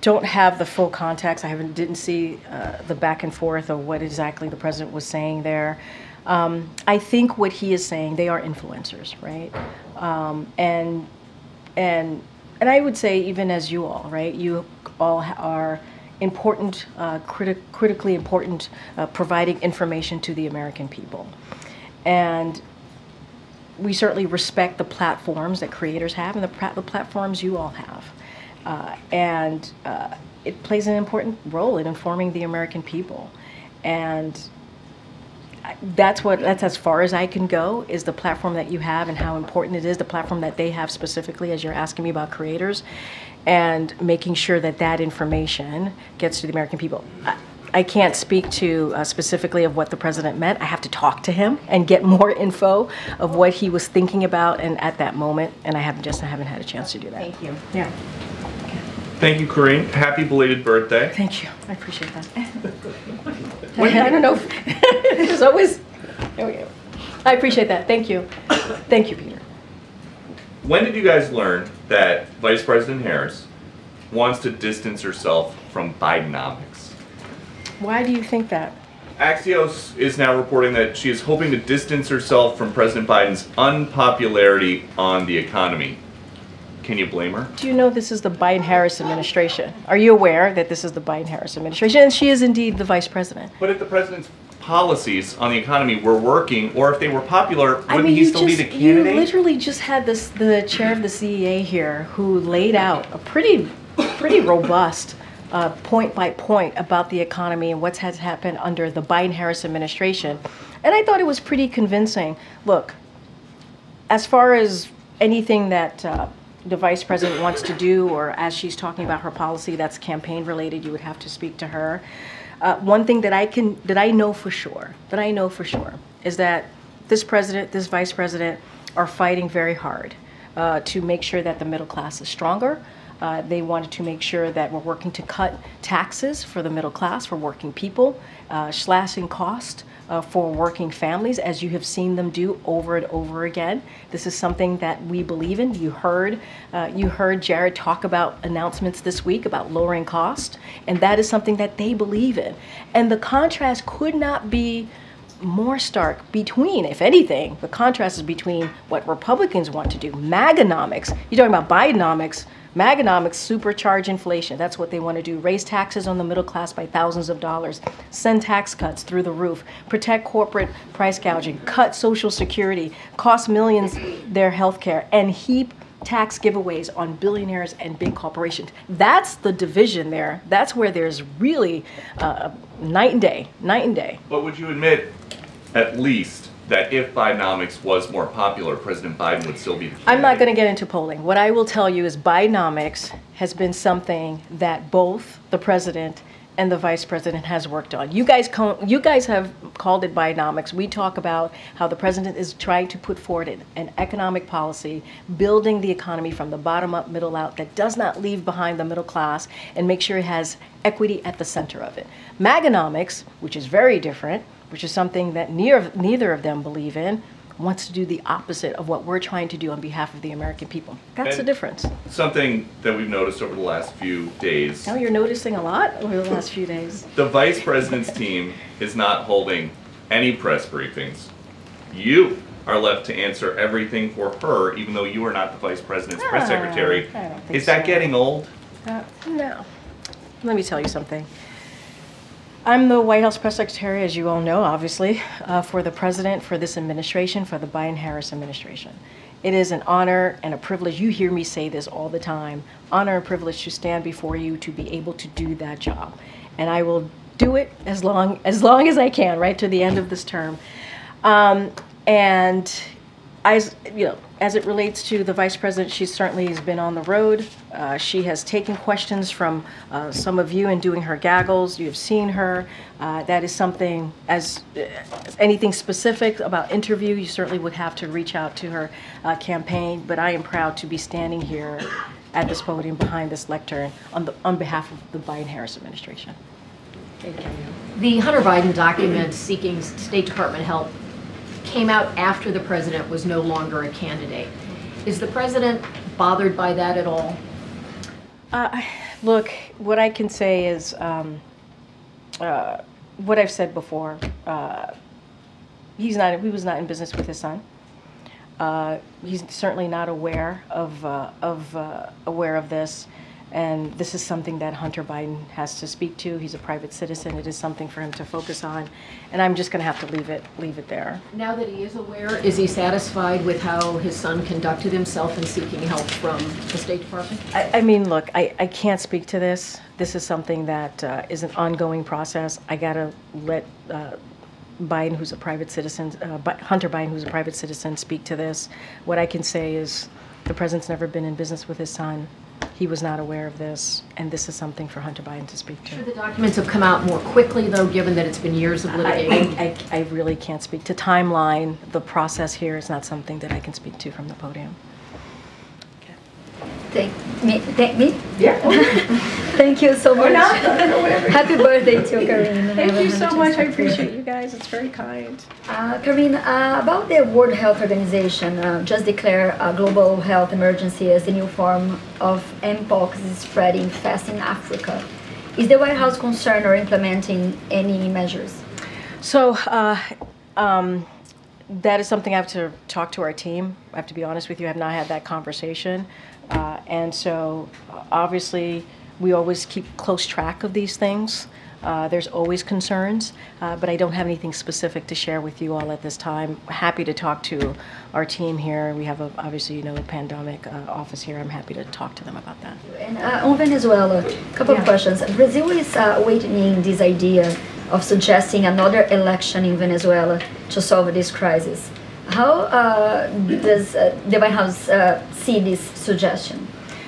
Speaker 1: don't have the full context. I haven't didn't see uh, the back and forth of what exactly the president was saying there. Um, I think what he is saying, they are influencers, right? Um, and and and I would say even as you all, right? You all are important, uh, criti- critically important, uh, providing information to the American people, and we certainly respect the platforms that creators have and the, pra- the platforms you all have, uh, and uh, it plays an important role in informing the American people, and that's what that's as far as I can go is the platform that you have and how important it is the platform that they have specifically as you're asking me about creators and making sure that that information gets to the American people. I, I can't speak to uh, specifically of what the president meant. I have to talk to him and get <laughs> more info of what he was thinking about and at that moment. And I haven't just I haven't had a chance to do that.
Speaker 4: Thank you.
Speaker 1: Yeah.
Speaker 10: Thank you, Karine. Happy belated birthday.
Speaker 1: Thank you. I appreciate that. I don't know. There's always. There we go. I appreciate that. Thank you. Thank you, Peter.
Speaker 10: When did you guys learn that Vice President Harris wants to distance herself from Bidenomics?
Speaker 1: Why do you think that?
Speaker 10: Axios is now reporting that she is hoping to distance herself from President Biden's unpopularity on the economy. Can you blame her?
Speaker 1: Do you know this is the Biden Harris administration? Are you aware that this is the Biden Harris administration? And she is indeed the vice president.
Speaker 10: But if the president's policies on the economy were working, or if they were popular, wouldn't
Speaker 1: I mean,
Speaker 10: he still
Speaker 1: just,
Speaker 10: be the candidate?
Speaker 1: You literally just had this the chair of the CEA here who laid out a pretty pretty robust uh, point by point about the economy and what has happened under the Biden Harris administration. And I thought it was pretty convincing. Look, as far as anything that uh, the vice president wants to do, or as she's talking about her policy that's campaign related, you would have to speak to her. Uh, one thing that I can that I know for sure, that I know for sure, is that this president, this vice president, are fighting very hard uh, to make sure that the middle class is stronger. Uh, they wanted to make sure that we're working to cut taxes for the middle class, for working people, uh, slashing cost uh, for working families, as you have seen them do over and over again. This is something that we believe in. You heard, uh, you heard Jared talk about announcements this week about lowering cost, and that is something that they believe in. And the contrast could not be more stark between, if anything, the contrast is between what Republicans want to do, MAGAnomics. You're talking about Bidenomics Maganomics supercharge inflation. That's what they want to do. Raise taxes on the middle class by thousands of dollars. Send tax cuts through the roof. Protect corporate price gouging. Cut Social Security. Cost millions their health care. And heap tax giveaways on billionaires and big corporations. That's the division there. That's where there's really uh, night and day, night and day.
Speaker 10: But would you admit, at least, that if Bidenomics was more popular, President Biden would still be the candidate.
Speaker 1: I'm not going to get into polling. What I will tell you is Bidenomics has been something that both the president and the vice president has worked on. You guys, you guys have called it Bidenomics. We talk about how the president is trying to put forward an, an economic policy, building the economy from the bottom up, middle out, that does not leave behind the middle class and make sure it has equity at the center of it. Maganomics, which is very different, which is something that near, neither of them believe in, wants to do the opposite of what we're trying to do on behalf of the American people. That's the difference.
Speaker 10: Something that we've noticed over the last few days.
Speaker 1: Now you're noticing a lot over the last few days.
Speaker 10: The vice president's team is not holding any press briefings. You are left to answer everything for her, even though you are not the vice president's press
Speaker 1: Ah,
Speaker 10: secretary. Is that
Speaker 1: so.
Speaker 10: getting old?
Speaker 1: Uh, no. Let me tell you something. I'm the White House press secretary, as you all know, obviously, uh, for the president, for this administration, for the Biden Harris administration. It is an honor and a privilege. You hear me say this all the time honor and privilege to stand before you to be able to do that job. And I will do it as long as, long as I can, right to the end of this term. Um, and as you know, as it relates to the vice president, she certainly has been on the road. Uh, she has taken questions from uh, some of you in doing her gaggles. You have seen her. Uh, that is something as uh, anything specific about interview, you certainly would have to reach out to her uh, campaign. But I am proud to be standing here at this podium behind this lectern on the on behalf of the Biden-Harris administration. Thank you.
Speaker 11: The Hunter Biden document seeking State Department help came out after the president was no longer a candidate. Is the president bothered by that at all?
Speaker 1: Uh, look, what I can say is um, uh, what I've said before. Uh, he's not. He was not in business with his son. Uh, he's certainly not aware of uh, of uh, aware of this, and this is something that Hunter Biden has to speak to. He's a private citizen. It is something for him to focus on, and I'm just going to have to leave it leave it there.
Speaker 11: Now that he is aware, is he satisfied with how his son conducted himself in seeking help from the State Department?
Speaker 1: I, I mean, look, I, I can't speak to this. This is something that uh, is an ongoing process. I gotta let uh, Biden, who's a private citizen, uh, Hunter Biden, who's a private citizen, speak to this. What I can say is the president's never been in business with his son. He was not aware of this, and this is something for Hunter Biden to speak to.
Speaker 11: Should the documents have come out more quickly, though, given that it's been years of
Speaker 1: I,
Speaker 11: litigation?
Speaker 1: I, I, I really can't speak to timeline. The process here is not something that I can speak to from the podium.
Speaker 12: Thank me. Thank me. Yeah. <laughs> Thank you so much. Happy birthday to <laughs> Karine.
Speaker 1: Thank you so much. I appreciate you guys. It's very kind.
Speaker 12: Uh, Karine, uh, about the World Health Organization, uh, just declare a global health emergency as the new form of mpox is spreading fast in Africa. Is the White House concerned or implementing any measures?
Speaker 1: So uh, um, that is something I have to talk to our team. I have to be honest with you. I have not had that conversation, uh, and so uh, obviously we always keep close track of these things. Uh, there's always concerns, uh, but I don't have anything specific to share with you all at this time. Happy to talk to our team here. We have a, obviously, you know, a pandemic uh, office here. I'm happy to talk to them about that.
Speaker 12: And uh, on Venezuela, a couple of questions. Brazil is uh, weighing this idea of suggesting another election in Venezuela to solve this crisis. How uh, does uh, the White House uh, see this suggestion?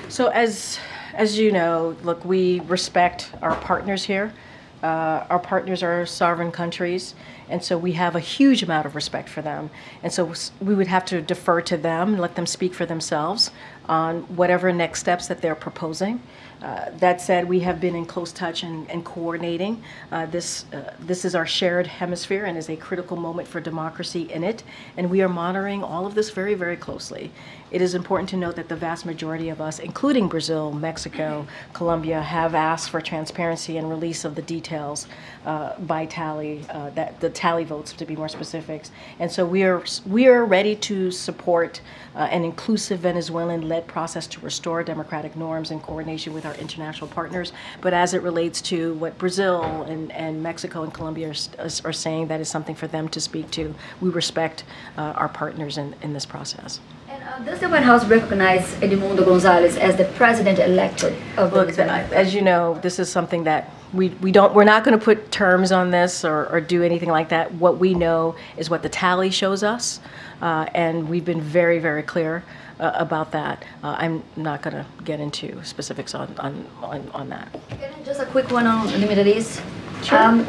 Speaker 1: So as as you know, look, we respect our partners here. Uh, our partners are sovereign countries, and so we have a huge amount of respect for them. And so we would have to defer to them let them speak for themselves on whatever next steps that they're proposing. Uh, that said, we have been in close touch and, and coordinating. Uh, this uh, this is our shared hemisphere and is a critical moment for democracy in it, and we are monitoring all of this very very closely. It is important to note that the vast majority of us, including Brazil, Mexico, Colombia, have asked for transparency and release of the details uh, by tally, uh, that the tally votes to be more specifics. And so we are we are ready to support uh, an inclusive Venezuelan-led process to restore democratic norms in coordination with our international partners. But as it relates to what Brazil and, and Mexico and Colombia are, are saying, that is something for them to speak to. We respect uh, our partners in, in this process.
Speaker 12: Uh, does the White House recognize Edmundo Gonzalez as the president-elect of
Speaker 1: Look, as you know, this is something that we, we don't, we're not going to put terms on this or, or do anything like that. What we know is what the tally shows us, uh, and we've been very, very clear uh, about that. Uh, I'm not going to get into specifics on, on, on, on that.
Speaker 12: Just a quick one on the Middle East. Um,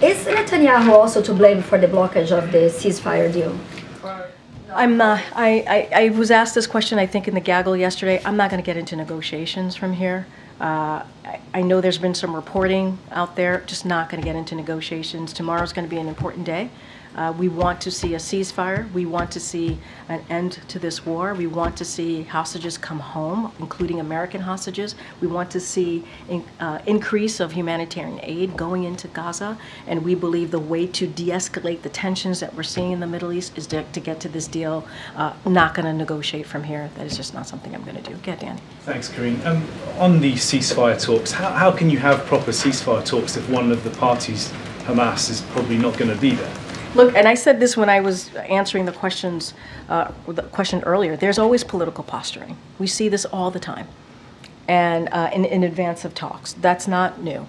Speaker 12: is Netanyahu also to blame for the blockage of the ceasefire deal?
Speaker 1: I'm not, I, I, I was asked this question, I think, in the gaggle yesterday. I'm not going to get into negotiations from here. Uh, I, I know there's been some reporting out there, just not going to get into negotiations. Tomorrow's going to be an important day Uh, we want to see a ceasefire. We want to see an end to this war. We want to see hostages come home, including American hostages. We want to see in, uh, increase of humanitarian aid going into Gaza. And we believe the way to de-escalate the tensions that we're seeing in the Middle East is to, to get to this deal. Uh, not going to negotiate from here. That is just not something I'm going to do. Get Danny.
Speaker 13: Thanks, Karine. Um, on the ceasefire talks, how, how can you have proper ceasefire talks if one of the parties, Hamas, is probably not going to be there?
Speaker 1: Look, and I said this when I was answering the questions, uh, the question earlier. There's always political posturing. We see this all the time, and uh, in, in advance of talks. That's not new.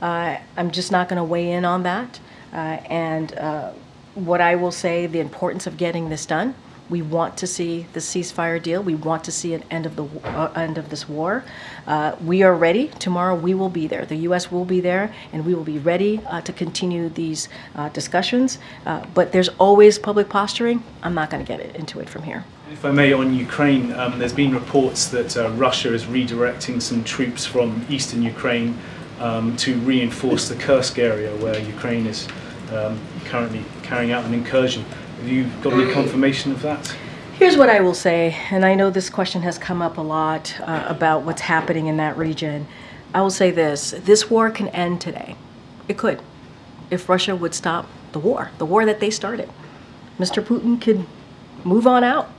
Speaker 1: Uh, I'm just not going to weigh in on that. Uh, and uh, what I will say, the importance of getting this done. We want to see the ceasefire deal. We want to see an end of the uh, end of this war. Uh, we are ready. Tomorrow we will be there. The U.S. will be there, and we will be ready uh, to continue these uh, discussions. Uh, but there's always public posturing. I'm not going to get it, into it from here.
Speaker 13: If I may, on Ukraine, um, there's been reports that uh, Russia is redirecting some troops from eastern Ukraine um, to reinforce the Kursk area where Ukraine is um, currently carrying out an incursion. Have you got any confirmation of that?
Speaker 1: Here's what I will say, and I know this question has come up a lot uh, about what's happening in that region. I will say this this war can end today. It could, if Russia would stop the war, the war that they started. Mr. Putin could move on out,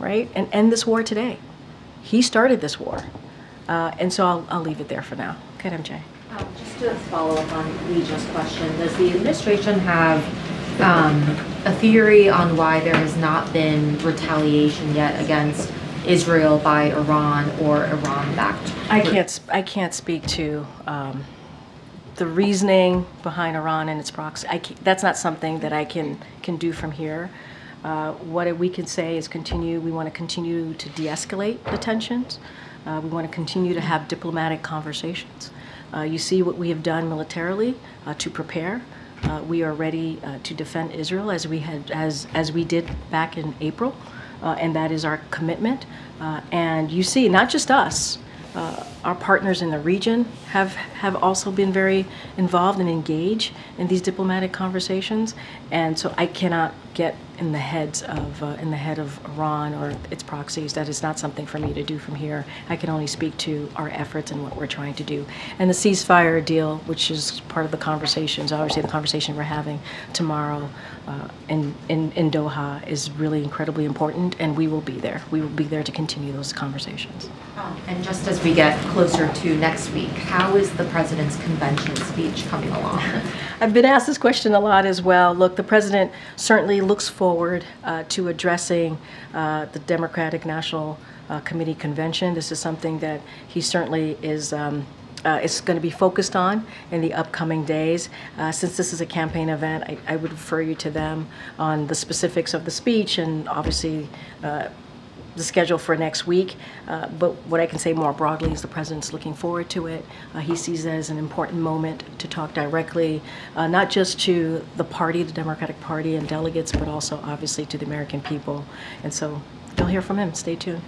Speaker 1: right, and end this war today. He started this war. Uh, and so I'll, I'll leave it there for now. Okay, MJ.
Speaker 5: Um, just to follow up on Legia's question, does the administration have um, a theory on why there has not been retaliation yet against Israel by Iran or Iran-backed?
Speaker 1: I can't. I can't speak to um, the reasoning behind Iran and its proxy. That's not something that I can can do from here. Uh, what we can say is continue. We want to continue to de-escalate the tensions. Uh, we want to continue to have diplomatic conversations. Uh, you see what we have done militarily uh, to prepare. Uh, we are ready uh, to defend Israel as we had as as we did back in April, uh, and that is our commitment. Uh, and you see, not just us, uh, our partners in the region have have also been very involved and engaged in these diplomatic conversations. And so I cannot get in the heads of uh, in the head of Iran or its proxies. That is not something for me to do from here. I can only speak to our efforts and what we're trying to do. And the ceasefire deal, which is part of the conversations, obviously the conversation we're having tomorrow uh, in, in in Doha, is really incredibly important. And we will be there. We will be there to continue those conversations.
Speaker 5: Um, And just as we get closer to next week, how is the president's convention speech coming along? <laughs>
Speaker 1: I've been asked this question a lot as well. Look, the president certainly looks forward uh, to addressing uh, the Democratic National uh, Committee convention. This is something that he certainly is. Um, uh, is going to be focused on in the upcoming days. Uh, since this is a campaign event, I, I would refer you to them on the specifics of the speech and obviously uh, the schedule for next week. Uh, but what I can say more broadly is the president's looking forward to it. Uh, he sees it as an important moment to talk directly, uh, not just to the party, the Democratic Party and delegates, but also obviously to the American people. And so you'll hear from him. Stay tuned.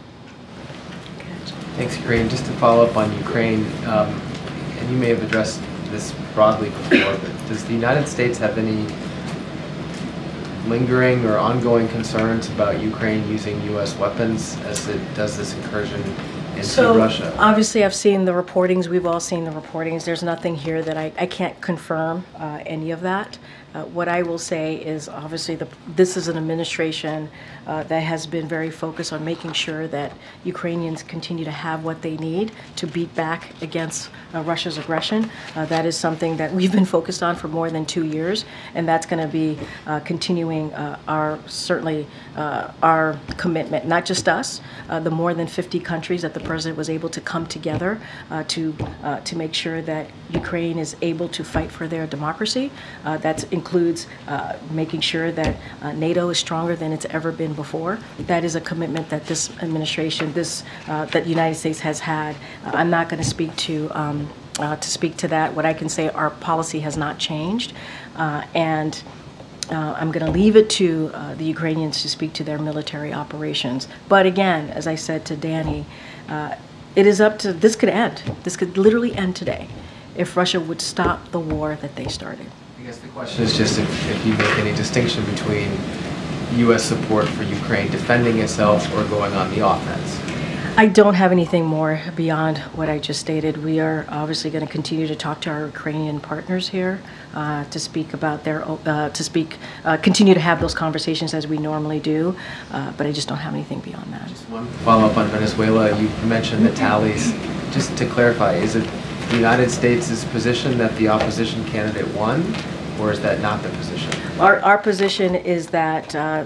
Speaker 6: Thanks, Karine. Just to follow up on Ukraine, um, and you may have addressed this broadly before, but does the United States have any lingering or ongoing concerns about Ukraine using U.S. weapons as it does this incursion into
Speaker 1: so,
Speaker 6: Russia?
Speaker 1: Obviously, I've seen the reportings. We've all seen the reportings. There's nothing here that I, I can't confirm uh, any of that. Uh, what I will say is obviously the, this is an administration uh, that has been very focused on making sure that Ukrainians continue to have what they need to beat back against uh, Russia's aggression. Uh, that is something that we've been focused on for more than two years, and that's going to be uh, continuing uh, our certainly our commitment. Not just us, the more than 50 countries that the president was able to come together to to make sure that Ukraine is able to fight for their democracy. that includes uh, making sure that uh, NATO is stronger than it's ever been before. That is a commitment that this administration, this uh, that the United States has had. Uh, I'm not going to speak to. Um, uh, to speak to that, what I can say, our policy has not changed, uh, I'm going to leave it to the Ukrainians to speak to their military operations. But again, as I said to Danny, it is up to this could end. This could literally end today if Russia would stop the war that they started.
Speaker 6: I guess the question is just if, if you make any distinction between U.S. support for Ukraine defending itself or going on the offense.
Speaker 1: I don't have anything more beyond what I just stated. We are obviously going to continue to talk to our Ukrainian partners here uh, to speak about their, uh, to speak, uh, continue to have those conversations as we normally do, uh, but I just don't have anything beyond that.
Speaker 6: Just One follow up on Venezuela. You mentioned the tallies. Just to clarify, is it the United States' position that the opposition candidate won, or is that not the position?
Speaker 1: Our, our position is that uh,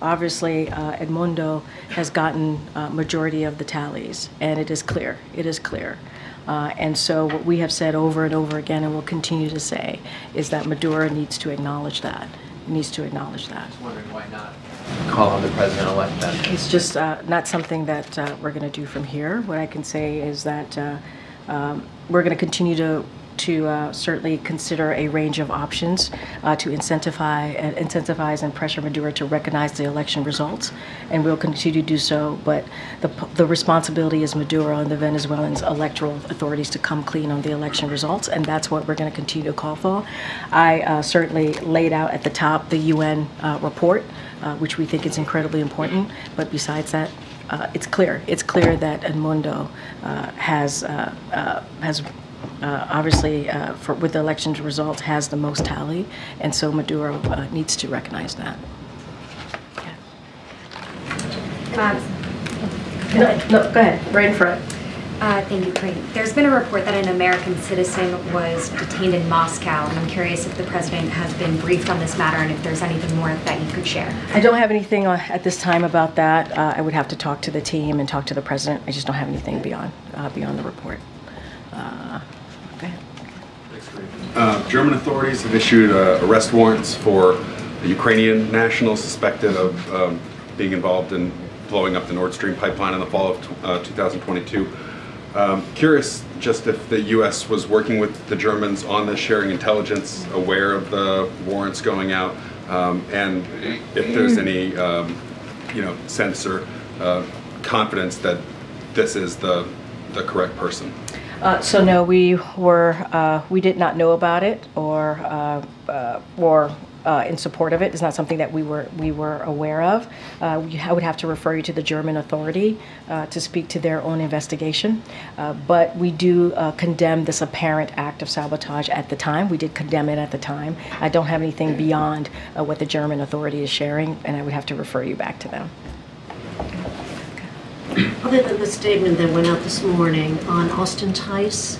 Speaker 1: obviously uh, Edmundo has gotten uh, majority of the tallies, and it is clear. It is clear. Uh, and so what we have said over and over again, and will continue to say, is that Maduro needs to acknowledge that. Needs to acknowledge that.
Speaker 6: Just wondering why not call on the president-elect then?
Speaker 1: It's just uh, not something that uh, we're going to do from here. What I can say is that uh, um, we're going to continue to to uh, certainly consider a range of options uh, to incentivize, incentivize and pressure Maduro to recognize the election results, and we'll continue to do so. But the, the responsibility is Maduro and the Venezuelans' electoral authorities to come clean on the election results, and that's what we're going to continue to call for. I uh, certainly laid out at the top the UN uh, report, uh, which we think is incredibly important. But besides that, uh, it's clear. It's clear that Edmundo uh, has uh, uh, has uh, obviously, uh, for, with the election results, has the most tally, and so Maduro uh, needs to recognize that. No, no, go ahead, right in front.
Speaker 14: Uh, thank you, Craig. There's been a report that an American citizen was detained in Moscow, and I'm curious if the president has been briefed on this matter and if there's anything more that you could share.
Speaker 1: I don't have anything uh, at this time about that. Uh, I would have to talk to the team and talk to the president. I just don't have anything beyond uh, beyond the report. Uh,
Speaker 15: German authorities have issued uh, arrest warrants for a Ukrainian national suspected of um, being involved in blowing up the Nord Stream pipeline in the fall of uh, 2022. Um, curious just if the U.S. was working with the Germans on this, sharing intelligence, aware of the warrants going out, um, and if there's any, um, you know, sense or uh, confidence that this is the the correct person.
Speaker 1: Uh, so no, we were uh, we did not know about it or uh, uh, or uh, in support of it. It's not something that we were we were aware of. Uh, we, I would have to refer you to the German authority uh, to speak to their own investigation. Uh, but we do uh, condemn this apparent act of sabotage at the time. We did condemn it at the time. I don't have anything beyond uh, what the German authority is sharing, and I would have to refer you back to them.
Speaker 16: Other than the statement that went out this morning on Austin Tice,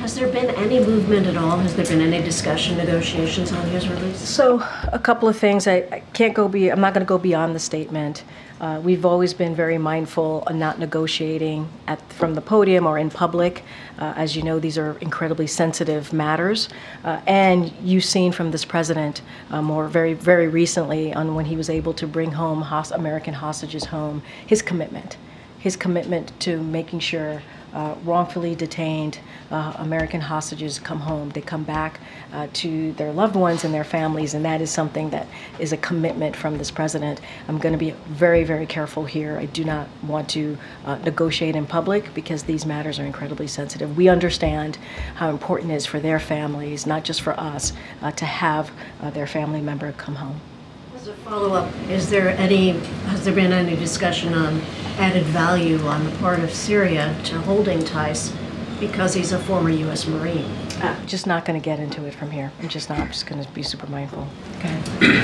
Speaker 16: has there been any movement at all? Has there been any discussion, negotiations on his release?
Speaker 1: So, a couple of things. I, I can't go be. I'm not going to go beyond the statement. Uh, we've always been very mindful of not negotiating at from the podium or in public. Uh, as you know, these are incredibly sensitive matters, uh, and you've seen from this president uh, more very very recently on when he was able to bring home American hostages home, his commitment, his commitment to making sure uh, wrongfully detained uh, American hostages come home. They come back uh, to their loved ones and their families, and that is something that is a commitment from this president. I'm going to be very, very careful here. I do not want to uh, negotiate in public because these matters are incredibly sensitive. We understand how important it is for their families, not just for us, uh, to have uh, their family member come home.
Speaker 16: As a follow-up, is there any, has there been any discussion on added value on the part of Syria to holding Tice because he's a former U.S. Marine?
Speaker 1: I'm just not going to get into it from here. I'm just not. I'm just going to be super mindful. Okay.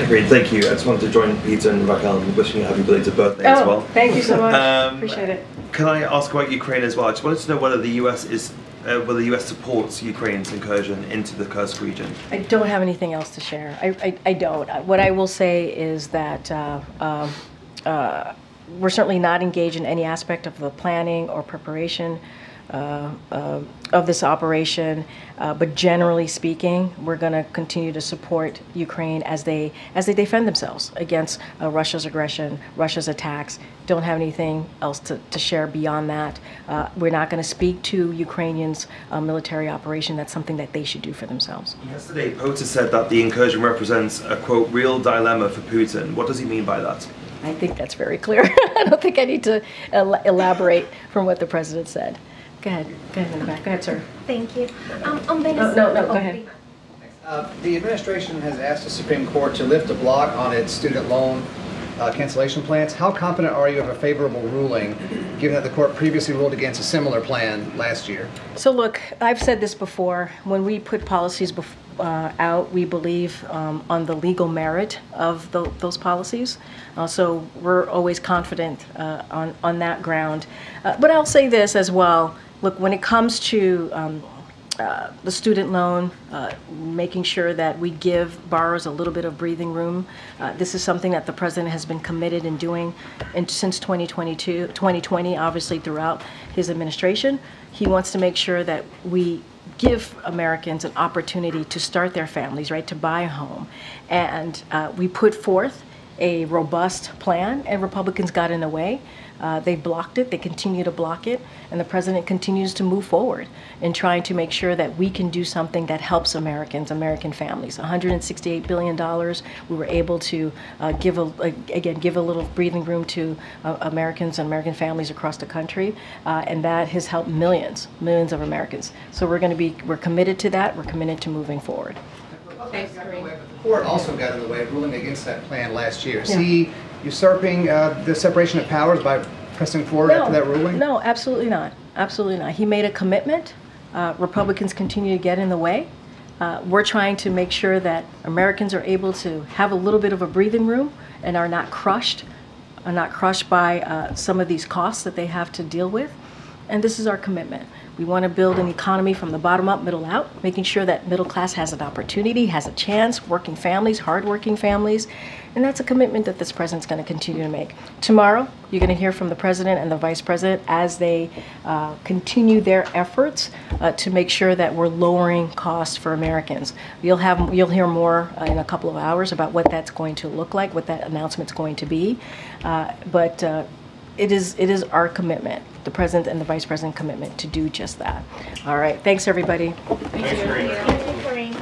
Speaker 17: Agreed, thank you. I just wanted to join Peter and Raquel in wishing you a happy belated birthday as
Speaker 1: Oh,
Speaker 17: well.
Speaker 1: thank you so much.
Speaker 17: Um,
Speaker 1: Appreciate it.
Speaker 17: Can I ask about Ukraine as well? I just wanted to know whether the US is, uh, whether the US supports Ukraine's incursion into the Kursk region.
Speaker 1: I don't have anything else to share. I, I, I don't. What I will say is that uh, um, uh, we're certainly not engaged in any aspect of the planning or preparation uh, uh, of this operation. Uh, but generally speaking, we're going to continue to support Ukraine as they as they defend themselves against uh, Russia's aggression, Russia's attacks. Don't have anything else to, to share beyond that. Uh, we're not going to speak to Ukrainians' uh, military operation. That's something that they should do for themselves.
Speaker 17: Yesterday, POTUS said that the incursion represents a quote real dilemma for Putin. What does he mean by that?
Speaker 1: I think that's very clear. <laughs> I don't think I need to el- elaborate from what the president said. Go ahead. Go ahead in the back. Go ahead, sir.
Speaker 14: Thank you. Um, on
Speaker 1: No,
Speaker 14: Venezuela.
Speaker 1: no, no, go ahead.
Speaker 18: Uh, The administration has asked the Supreme Court to lift a block on its student loan uh, cancellation plans. How confident are you of a favorable ruling, given that the court previously ruled against a similar plan last year?
Speaker 1: So look, I've said this before, when we put policies bef- uh, out, we believe um, on the legal merit of tho- those policies. Uh, So we're always confident uh, on, on that ground. Uh, But I'll say this as well, look, when it comes to um, uh, the student loan, uh, making sure that we give borrowers a little bit of breathing room. Uh, This is something that the president has been committed in doing in- since 2022, 2020, obviously throughout his administration. He wants to make sure that we give Americans an opportunity to start their families, right, to buy a home. And uh, we put forth a robust plan, and Republicans got in the way. Uh, they blocked it, they continue to block it, and the president continues to move forward in trying to make sure that we can do something that helps Americans, American families. $168 billion. We were able to uh, give a, again give a little breathing room to uh, Americans and American families across the country, uh, and that has helped millions, millions of Americans. So we're going to be we're committed to that. We're committed to moving forward.
Speaker 18: The court also got in the way of ruling against that plan last year. Is
Speaker 1: Yeah.
Speaker 18: he usurping uh, the separation of powers by pressing forward after that ruling?
Speaker 1: No, absolutely not. Absolutely not. He made a commitment. Uh, Republicans continue to get in the way. Uh, we're trying to make sure that Americans are able to have a little bit of a breathing room and are not crushed, are not crushed by uh, some of these costs that they have to deal with. And this is our commitment. We want to build an economy from the bottom up, middle out, making sure that middle class has an opportunity, has a chance, working families, hardworking families. And that's a commitment that this president's going to continue to make. Tomorrow, you're going to hear from the president and the vice president as they uh, continue their efforts uh, to make sure that we're lowering costs for Americans. You'll have you'll hear more uh, in a couple of hours about what that's going to look like, what that announcement's going to be. Uh, but uh, it is it is our commitment, the president and the vice president commitment to do just that. All right, thanks everybody.
Speaker 10: Thanks, Green.